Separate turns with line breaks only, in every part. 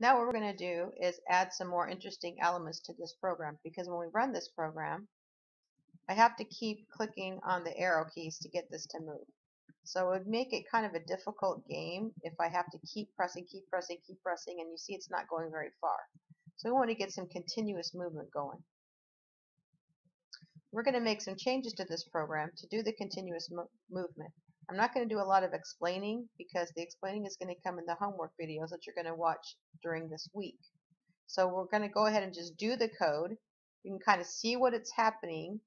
Now what we're going to do is add some more interesting elements to this program because when we run this program, I have to keep clicking on the arrow keys to get this to move. So it would make it kind of a difficult game if I have to keep pressing, keep pressing, keep pressing, and you see it's not going very far. So we want to get some continuous movement going. We're going to make some changes to this program to do the continuous mo movement. I'm not going to do a lot of explaining because the explaining is going to come in the homework videos that you're going to watch during this week. So we're going to go ahead and just do the code. You can kind of see what it's happening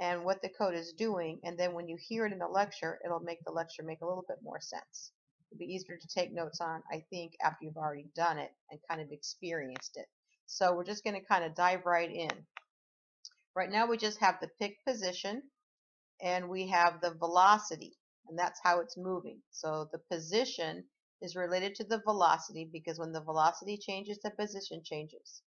and what the code is doing and then when you hear it in the lecture it'll make the lecture make a little bit more sense. It'll be easier to take notes on I think after you've already done it and kind of experienced it. So we're just going to kind of dive right in. Right now we just have the pick position and we have the velocity and that's how it's moving. So the position is related to the velocity because when the velocity changes, the position changes.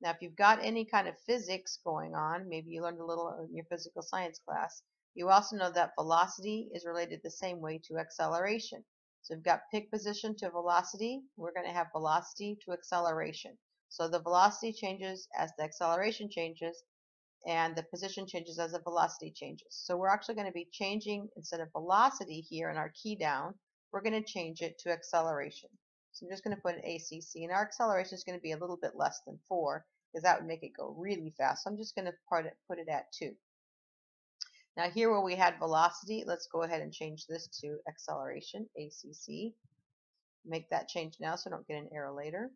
Now, if you've got any kind of physics going on, maybe you learned a little in your physical science class, you also know that velocity is related the same way to acceleration. So we've got pick position to velocity. We're going to have velocity to acceleration. So the velocity changes as the acceleration changes, and the position changes as the velocity changes. So we're actually going to be changing, instead of velocity here in our key down, we're going to change it to acceleration. So I'm just going to put an ACC, and our acceleration is going to be a little bit less than 4, because that would make it go really fast. So I'm just going to it, put it at 2. Now here where we had velocity, let's go ahead and change this to acceleration, ACC. Make that change now so I don't get an error later.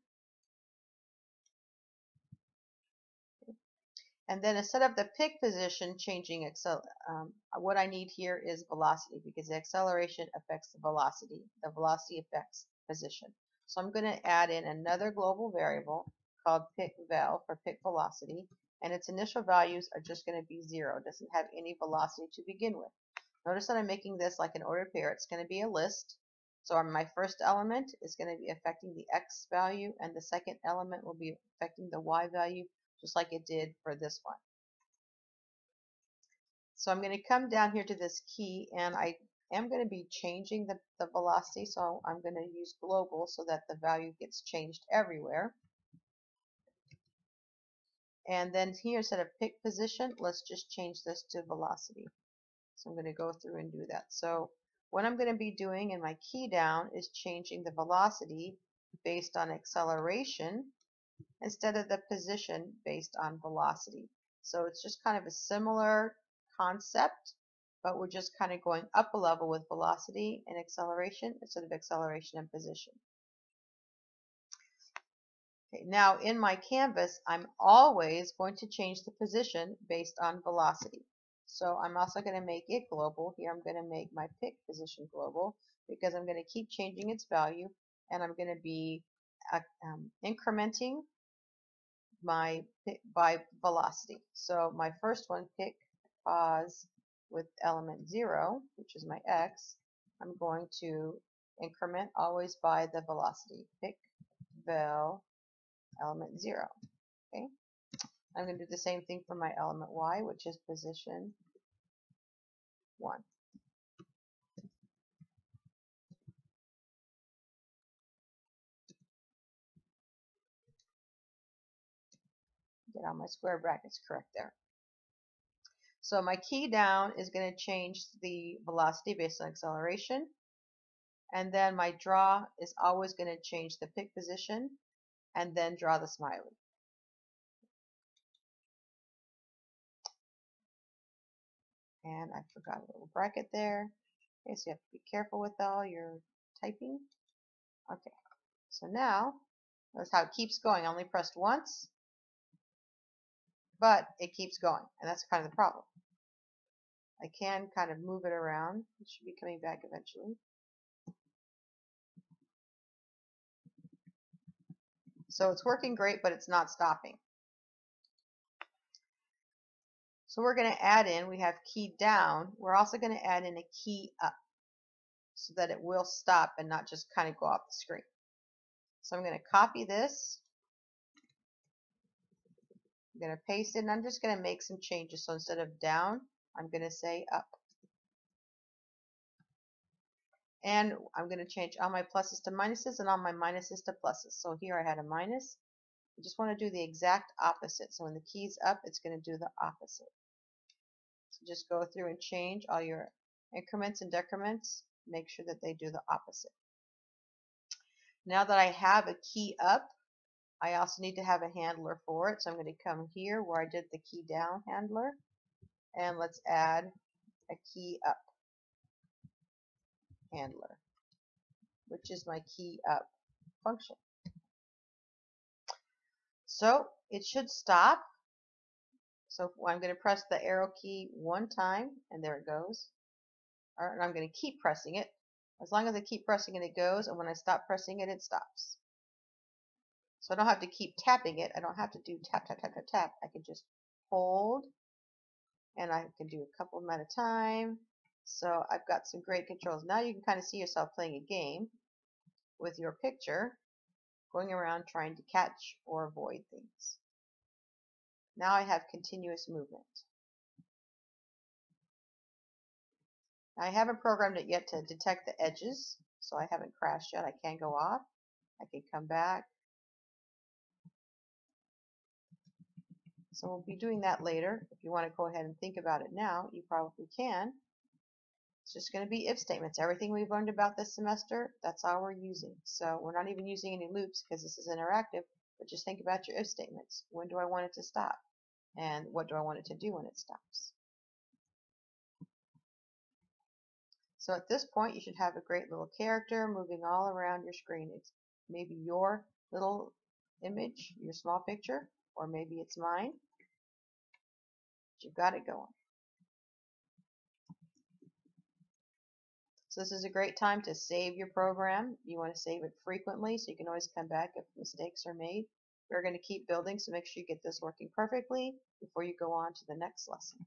And then instead of the pick position changing, um, what I need here is velocity because the acceleration affects the velocity. The velocity affects position. So I'm going to add in another global variable called pick vel for pick velocity. And its initial values are just going to be zero. It doesn't have any velocity to begin with. Notice that I'm making this like an ordered pair. It's going to be a list. So my first element is going to be affecting the x value, and the second element will be affecting the y value just like it did for this one. So I'm going to come down here to this key and I am going to be changing the, the velocity so I'm going to use global so that the value gets changed everywhere. And then here instead of pick position let's just change this to velocity. So I'm going to go through and do that. So what I'm going to be doing in my key down is changing the velocity based on acceleration instead of the position based on velocity. So it's just kind of a similar concept, but we're just kind of going up a level with velocity and acceleration instead of acceleration and position. Okay, now in my canvas, I'm always going to change the position based on velocity. So I'm also going to make it global. Here I'm going to make my pick position global because I'm going to keep changing its value and I'm going to be uh, um, incrementing my pick by velocity. So my first one, pick pause with element 0, which is my x, I'm going to increment always by the velocity. Pick vel element 0. Okay. I'm going to do the same thing for my element y, which is position 1. Get all my square brackets correct there. So my key down is going to change the velocity based on acceleration. And then my draw is always going to change the pick position and then draw the smiley. And I forgot a little bracket there. Okay, so you have to be careful with all your typing. Okay, so now notice how it keeps going. I only pressed once but it keeps going, and that's kind of the problem. I can kind of move it around. It should be coming back eventually. So it's working great, but it's not stopping. So we're going to add in, we have key down, we're also going to add in a key up so that it will stop and not just kind of go off the screen. So I'm going to copy this I'm going to paste it and I'm just going to make some changes. So instead of down, I'm going to say up. And I'm going to change all my pluses to minuses and all my minuses to pluses. So here I had a minus. I just want to do the exact opposite. So when the key's up, it's going to do the opposite. So just go through and change all your increments and decrements. Make sure that they do the opposite. Now that I have a key up, I also need to have a handler for it. So I'm going to come here where I did the key down handler. And let's add a key up handler, which is my key up function. So it should stop. So I'm going to press the arrow key one time, and there it goes. and I'm going to keep pressing it. As long as I keep pressing it, it goes, and when I stop pressing it, it stops. So I don't have to keep tapping it. I don't have to do tap, tap, tap, tap, tap. I can just hold, and I can do a couple of them at a time. So I've got some great controls. Now you can kind of see yourself playing a game with your picture, going around trying to catch or avoid things. Now I have continuous movement. I haven't programmed it yet to detect the edges, so I haven't crashed yet. I can go off. I can come back. So we'll be doing that later. If you want to go ahead and think about it now, you probably can. It's just going to be if statements. Everything we've learned about this semester, that's all we're using. So we're not even using any loops because this is interactive, but just think about your if statements. When do I want it to stop? And what do I want it to do when it stops? So at this point, you should have a great little character moving all around your screen. It's maybe your little image, your small picture, or maybe it's mine. But you've got it going. So this is a great time to save your program. You want to save it frequently so you can always come back if mistakes are made. We're going to keep building, so make sure you get this working perfectly before you go on to the next lesson.